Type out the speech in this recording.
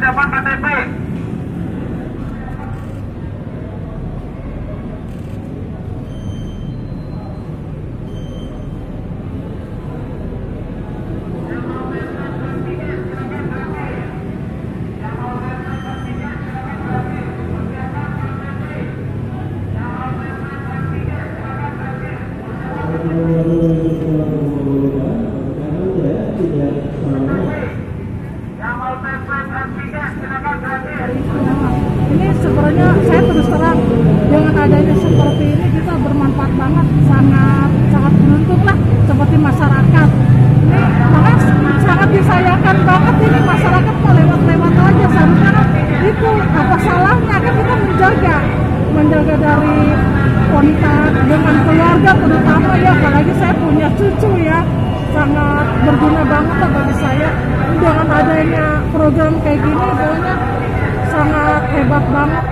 dapat KTP. Yang mau tes tes antigen silakan hadir. Ini sebenarnya saya terus terang dengan adanya seperti ini kita bermanfaat banget sangat sangat beruntung lah seperti masyarakat. Ini makanya sangat disayangkan banget ini masyarakat mau lewat-lewat aja seharusnya kan itu apa salahnya? Kan kita menjaga menjaga dari kontak dengan keluarga terutama ya apalagi saya punya cucu ya berguna banget lah bagi saya dengan adanya program kayak gini pokoknya sangat hebat banget.